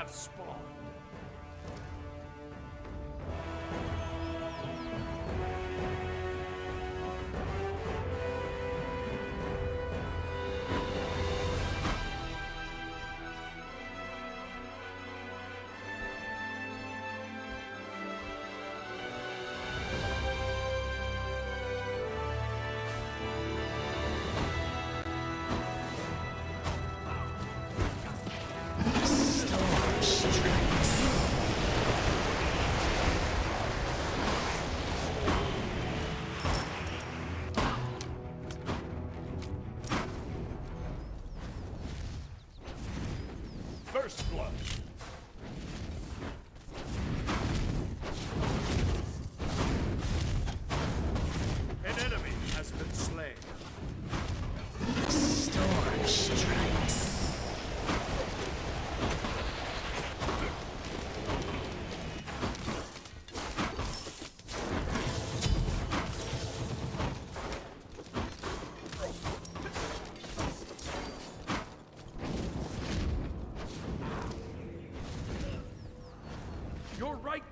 have spawned.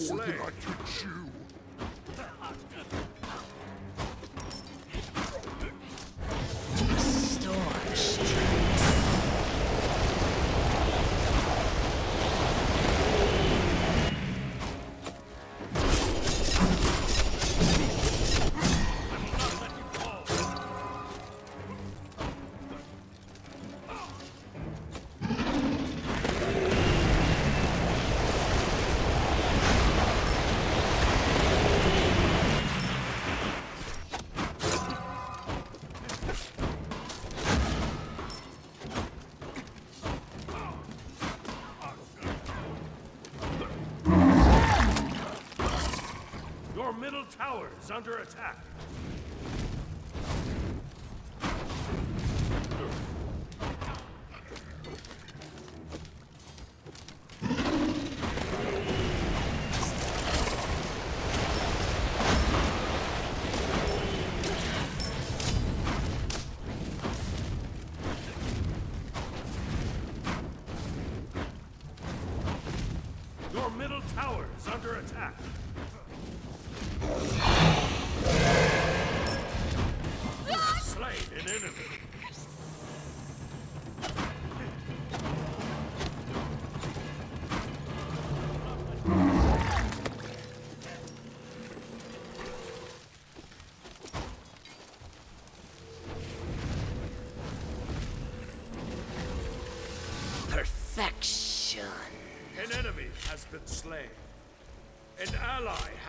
Mulek. is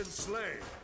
Been slain.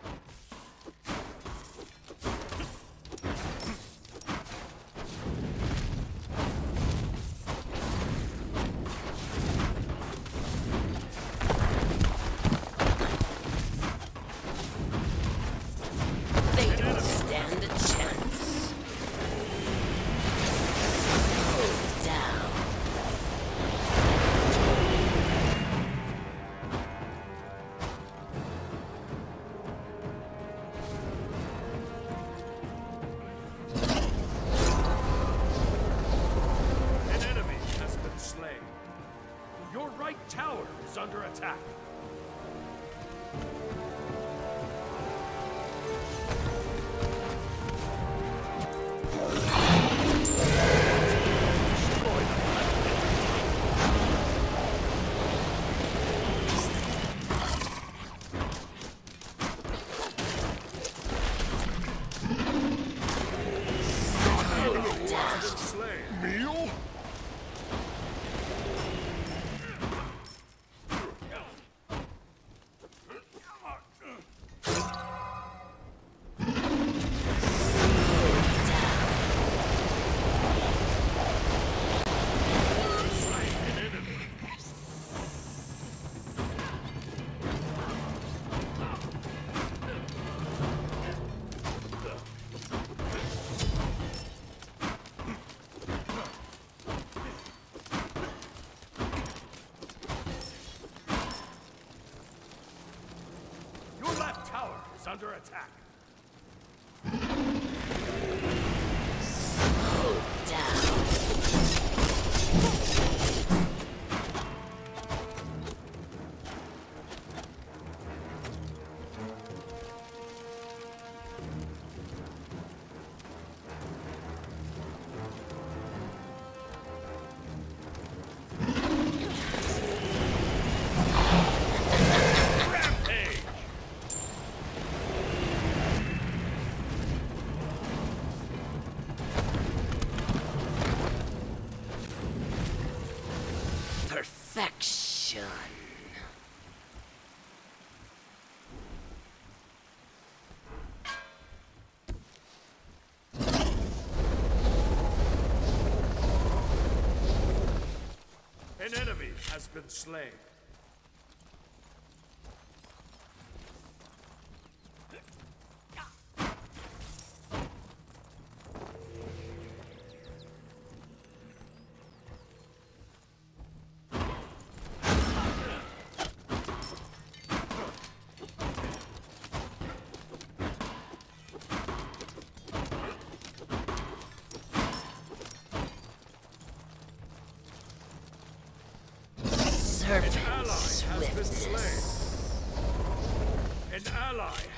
Been slain.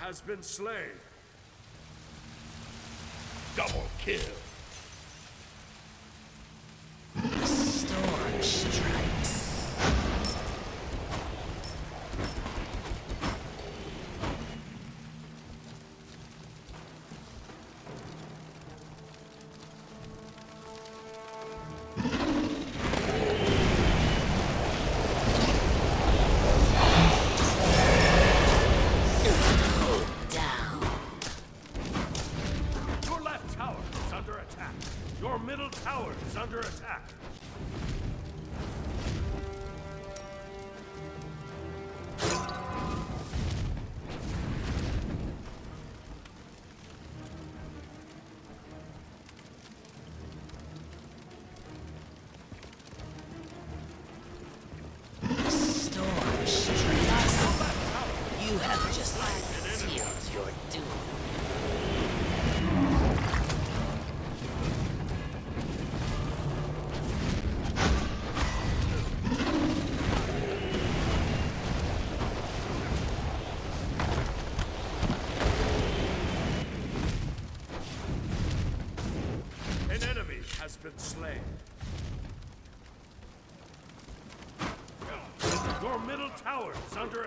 has been slain. Double kill. towers under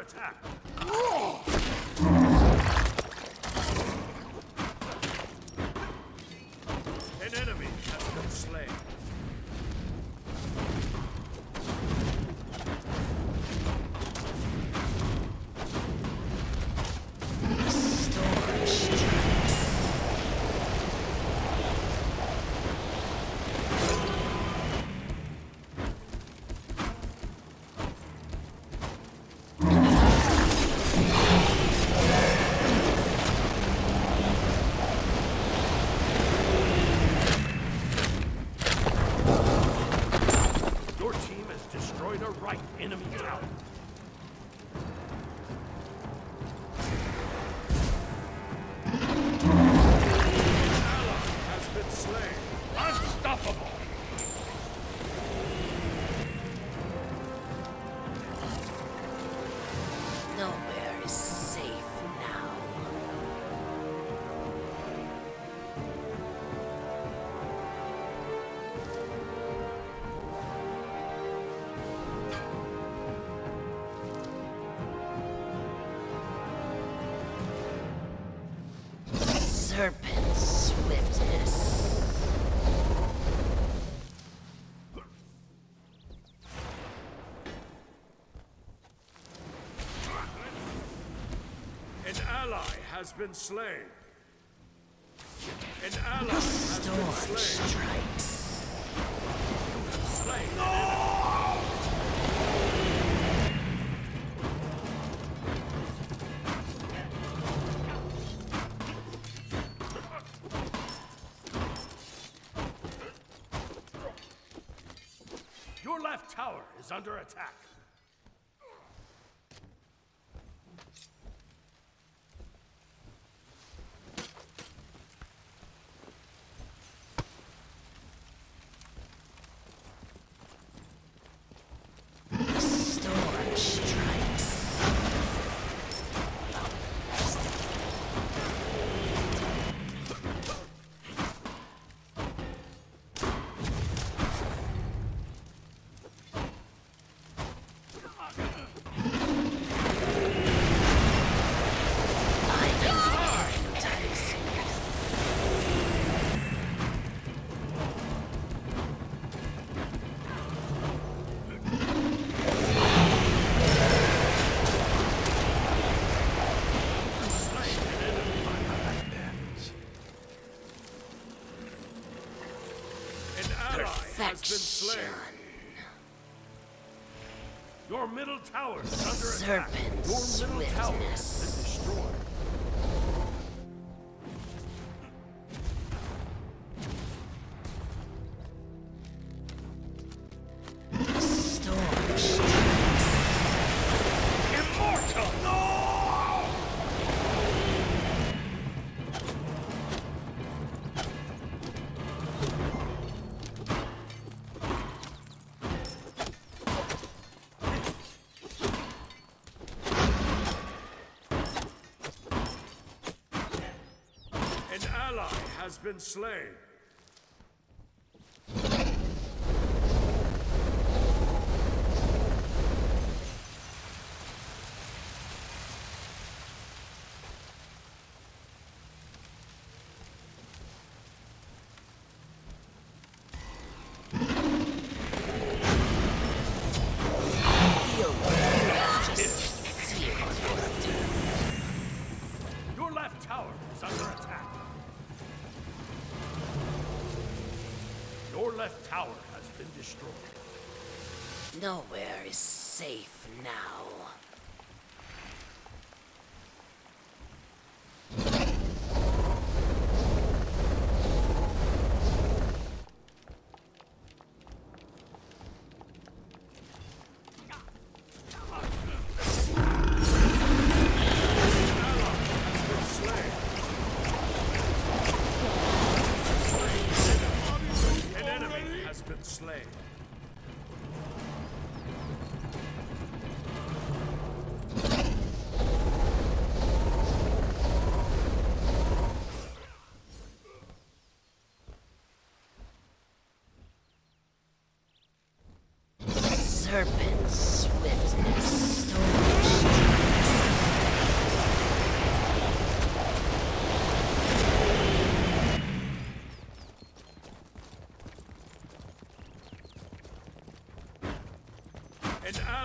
has been slain. An ally has been slain. Strikes. Slain. No! Your left tower is under attack. slain. Your middle tower is under attack. Your middle tower has been slain.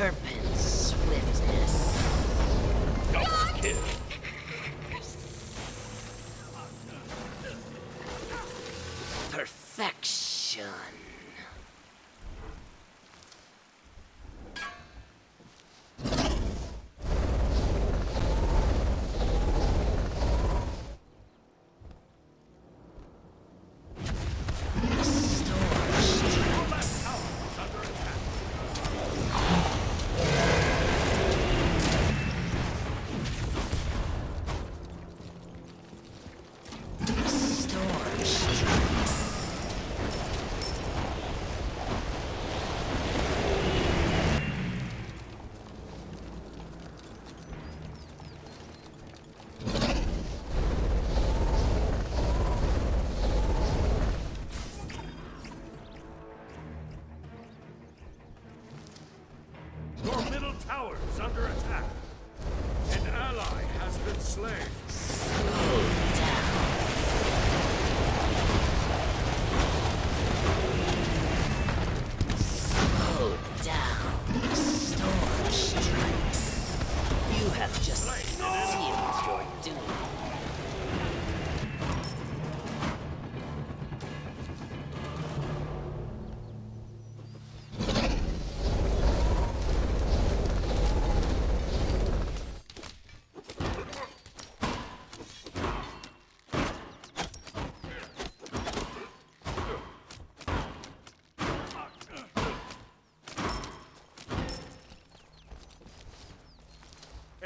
serpent's swiftness. Double kill.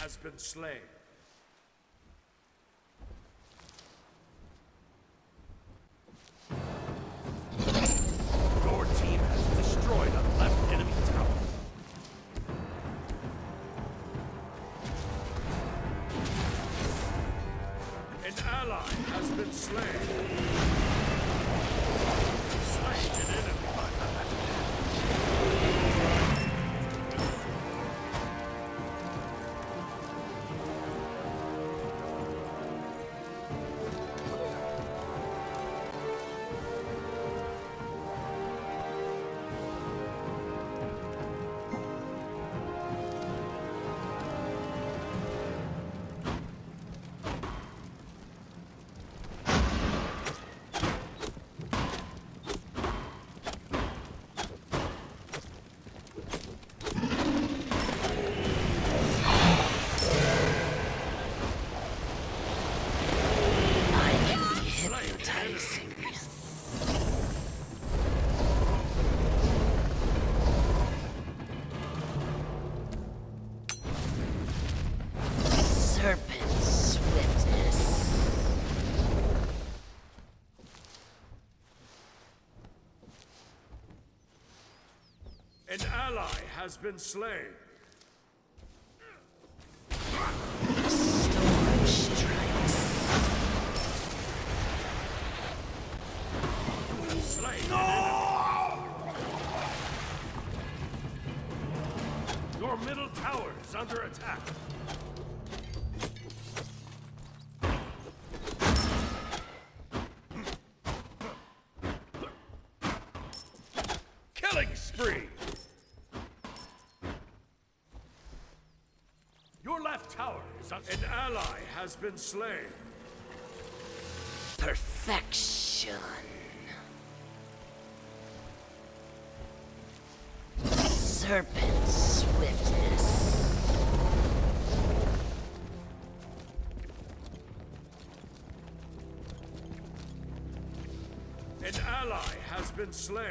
Has been slain. An ally has been slain. Slain. Your middle tower is under attack. Killing spree! Your left tower is under An ally has been slain. Perfection. Serpent swiftness. An ally has been slain.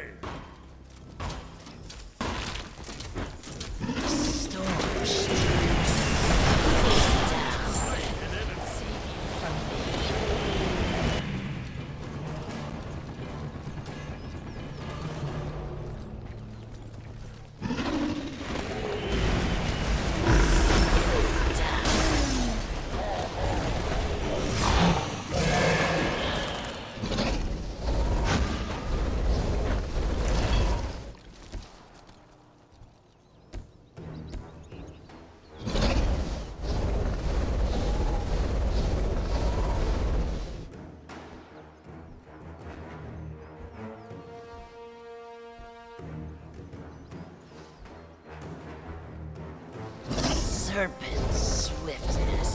Serpent swiftness.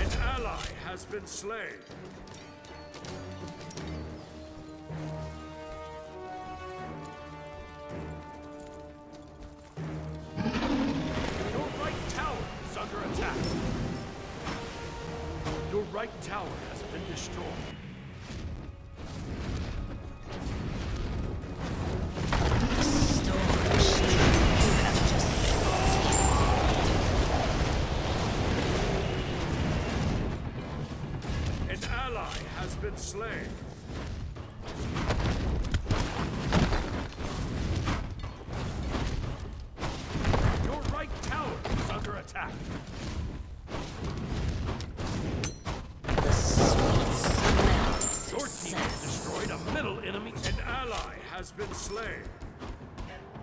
An ally has been slain. Your right tower is under attack. Your right tower has been destroyed. Enemy. An ally has been slain.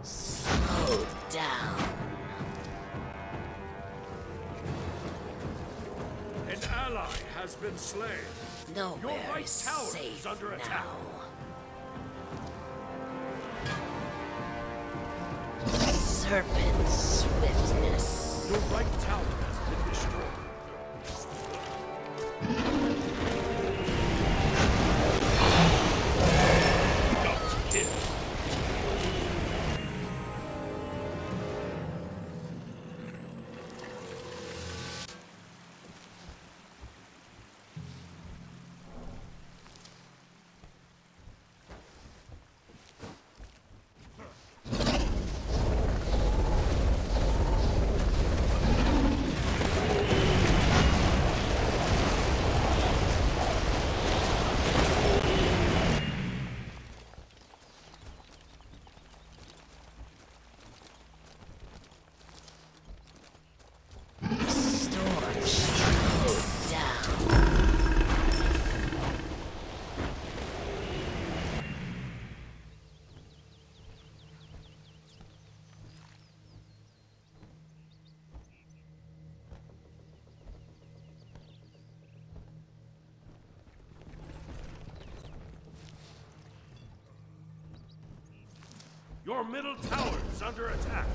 Slow down. An ally has been slain. Nowhere Your right is tower is under now. attack. Serpent swiftness. Your right tower Your middle tower is under attack.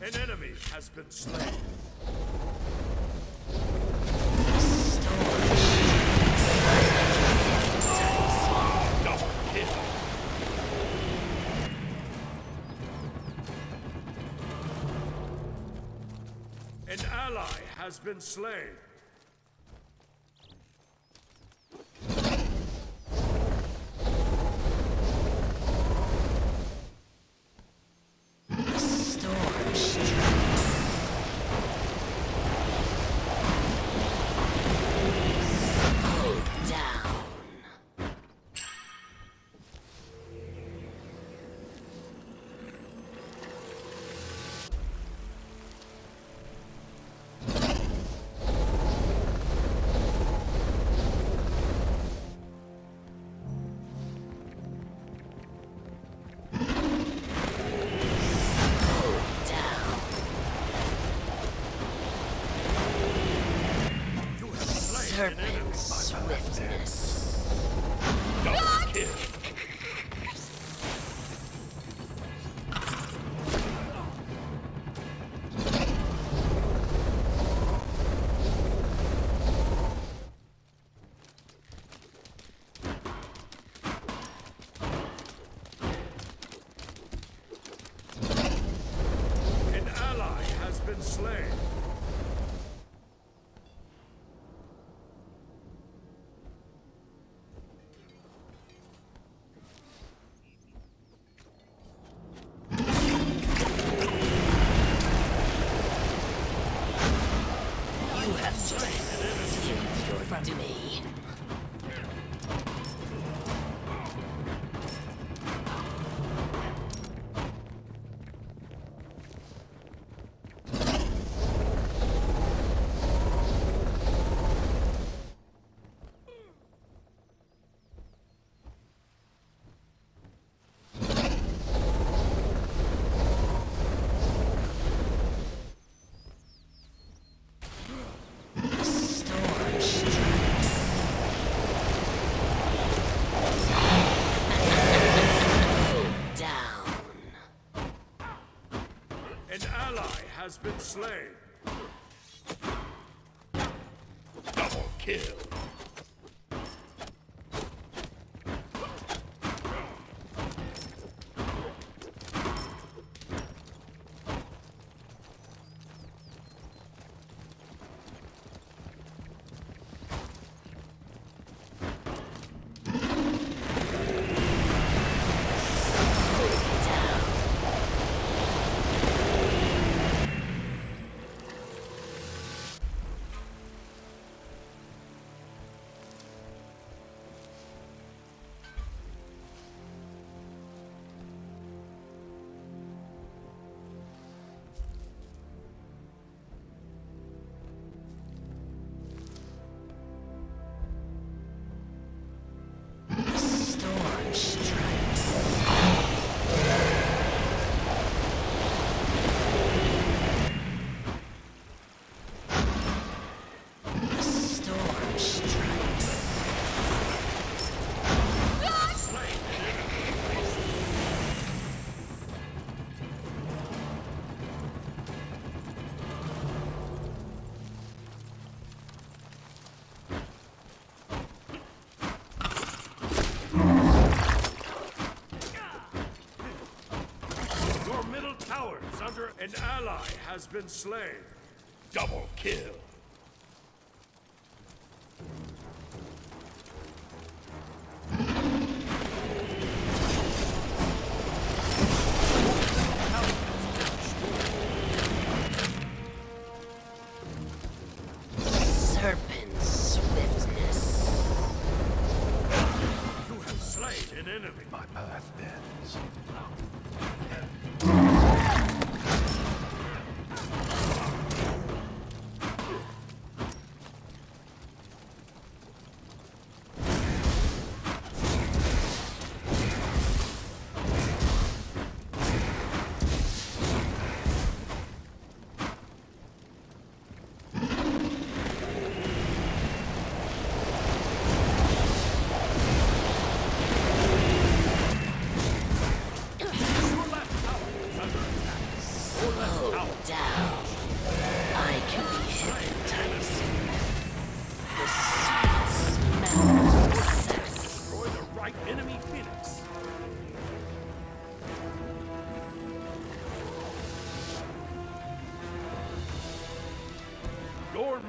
An enemy has been slain. An ally has been slain. Serpent swiftness. Double kill. Has been slain. Double kill. An ally has been slain. Double kill.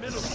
Your middle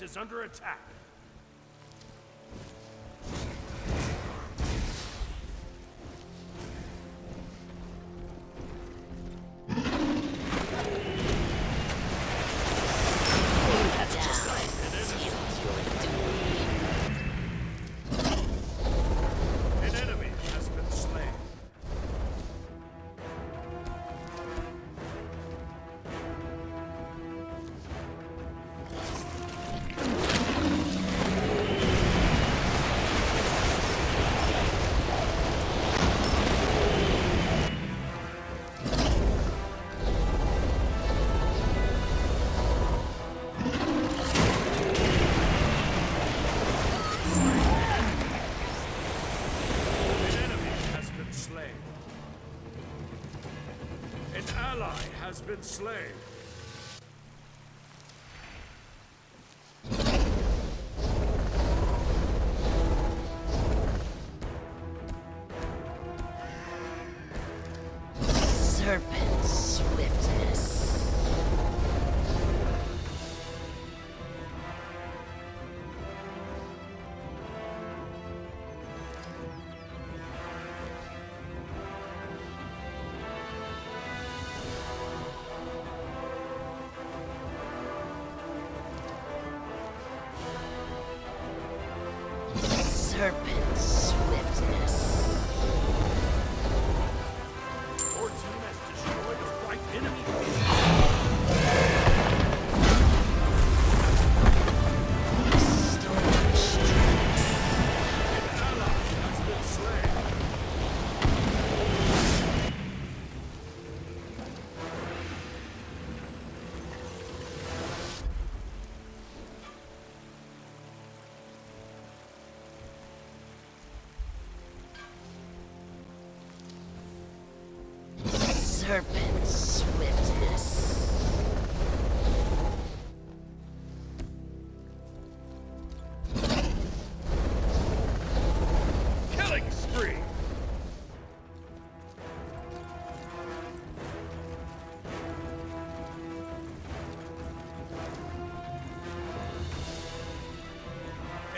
is under attack. Been slain. Serpent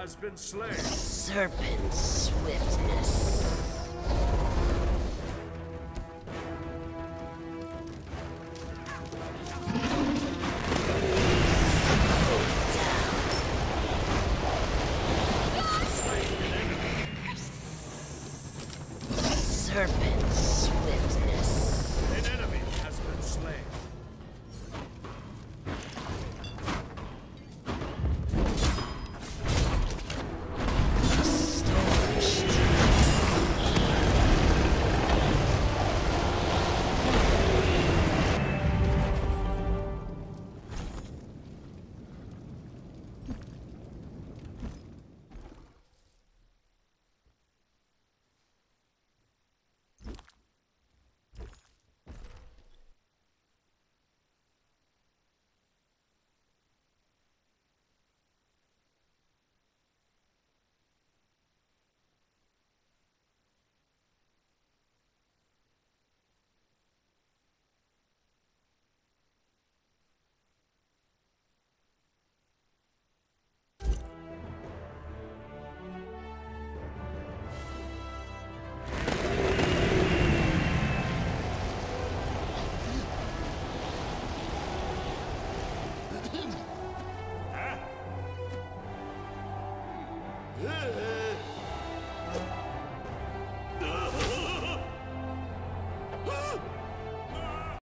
has been slain. Serpent swiftness.